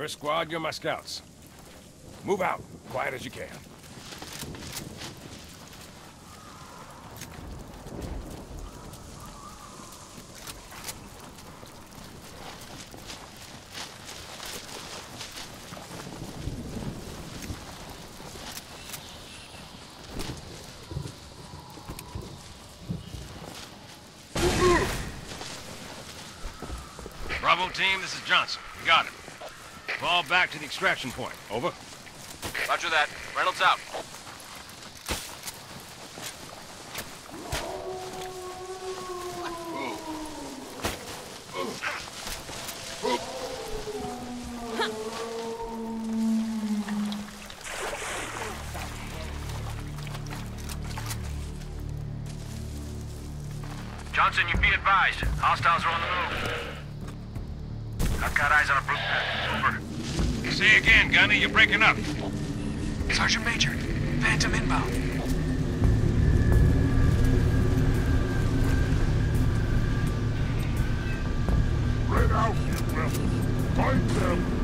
First squad, you're my scouts. Move out, quiet as you can. Bravo team, this is Johnson. Fall back to the extraction point. Over. Roger that. Reynolds out. Johnson, you be advised. Hostiles are on the move. I've got eyes on a brute pack. Say again, Gunny, you're breaking up. Sergeant Major, Phantom inbound. Spread out, you will. Find them.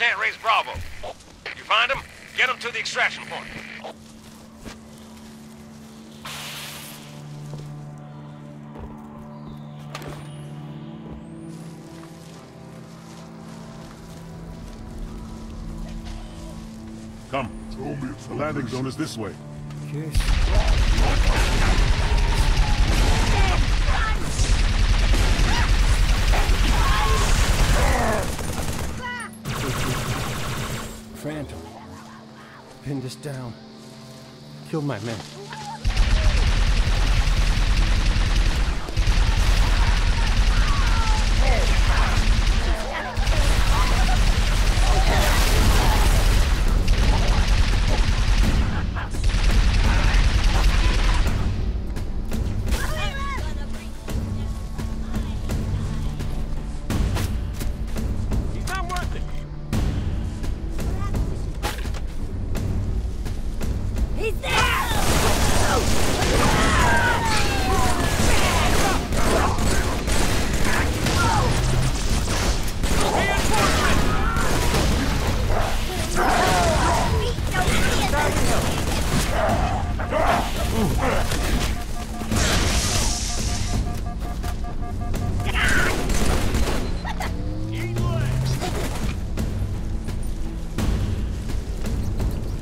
Can't raise Bravo. You find them, get them to the extraction point. Come. Show me its The landing zone is this way. Phantom. Pinned us down. Killed my men.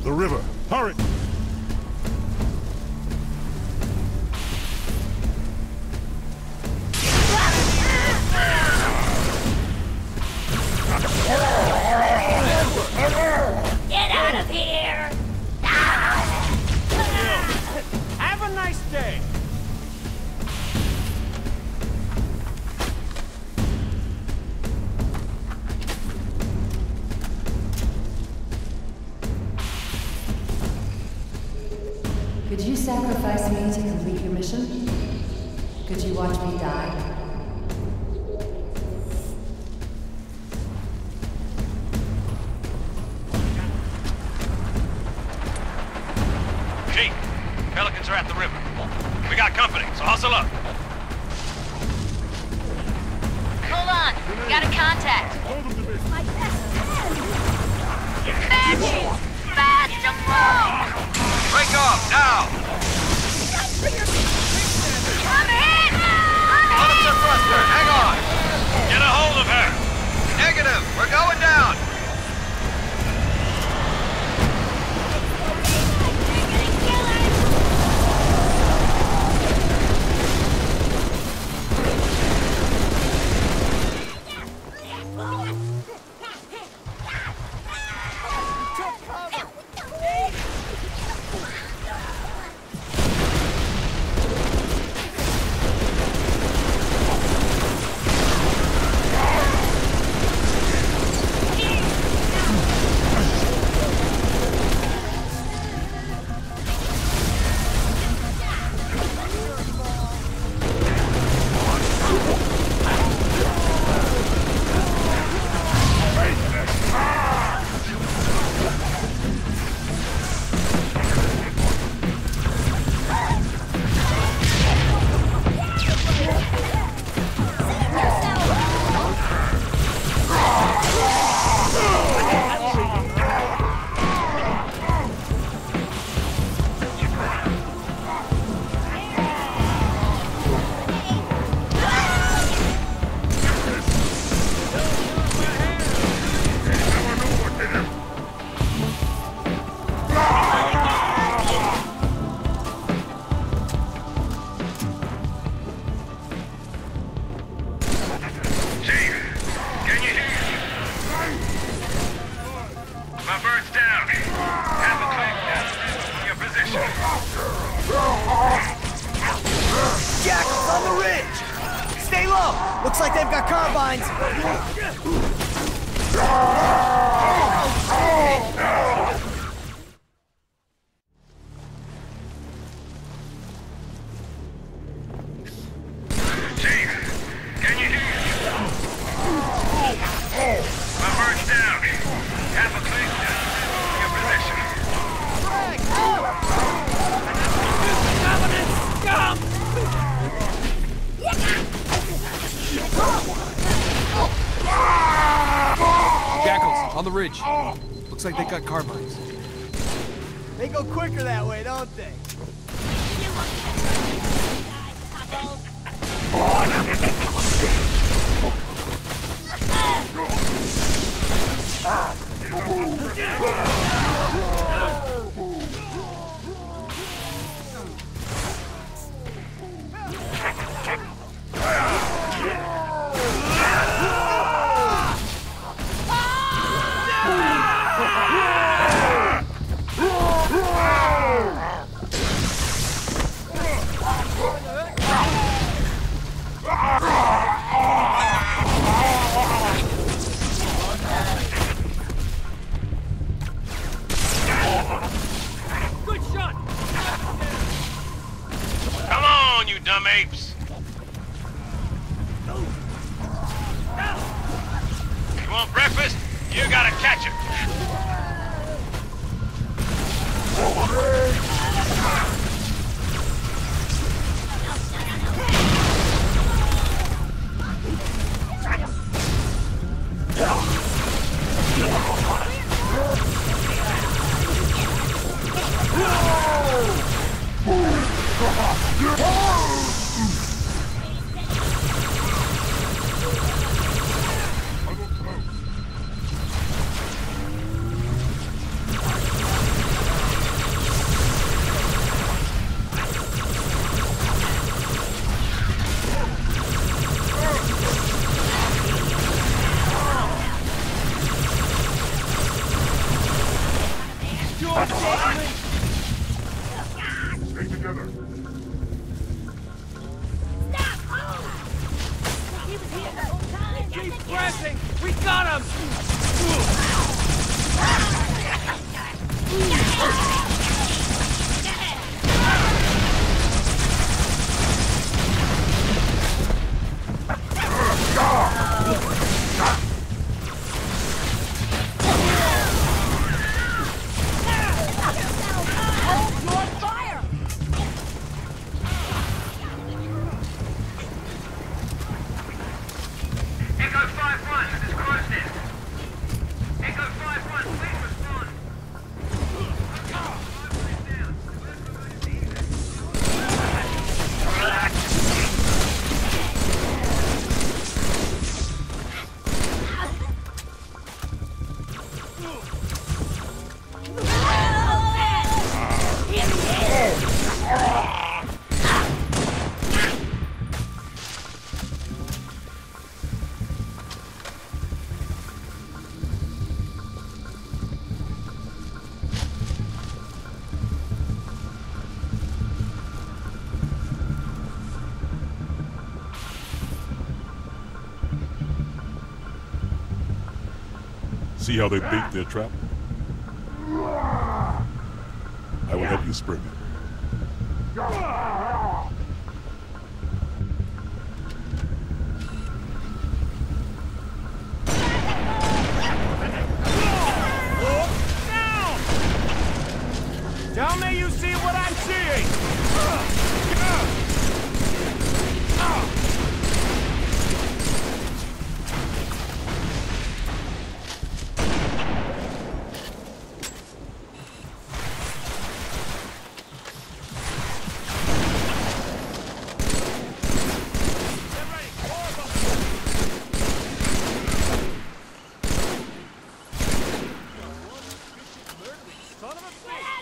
The river. Hurry! You watch me die? Chief, Pelicans are at the river. We got company, so hustle up. Hold on, we got a contact. Hold them to Fast and low! Break off, now! Thruster, hang on! Get a hold of her. Negative, we're going down! Low! Looks like they've got carbines! On the ridge. Oh. Looks like they got carbines. They go quicker that way, don't they? Come on, you dumb apes! You want breakfast? You gotta catch it! Stay together. Keep pressing! We got him! Hold your fire! Echo 5-1, this is Crosden. Echo 5-1, please respond. See how they bait their trap? I will help you spring it. Wait.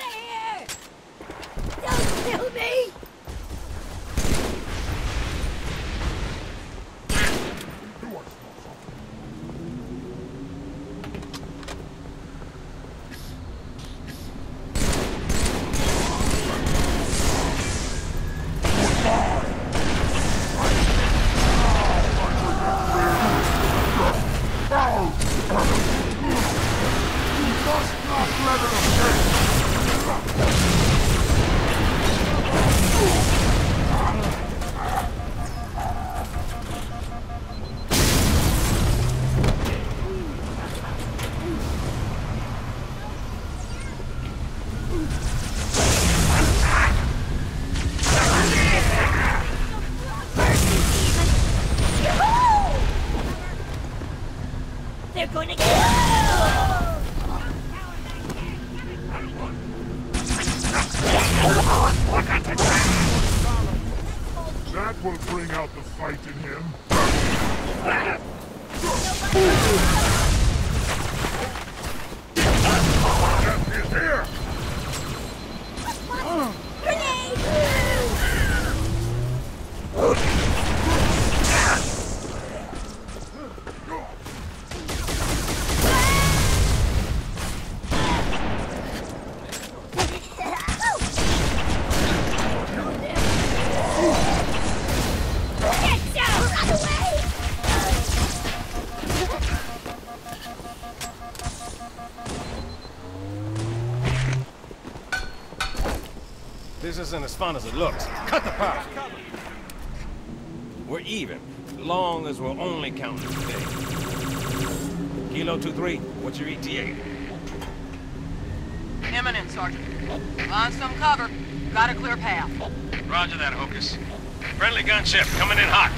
Isn't as fun as it looks. Cut the power. We're even, long as we're only counting today. Kilo 2-3, what's your ETA? Imminent, Sergeant. Find some cover. Got a clear path. Roger that, Hocus. Friendly gunship coming in hot.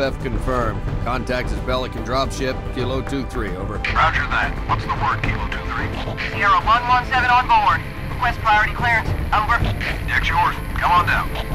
IFF confirmed. Contact is Pelican dropship, Kilo 2-3, over. Roger that. What's the word, Kilo 2-3? Sierra 117 on board. Request priority clearance. Over. Deck's yours. Come on down.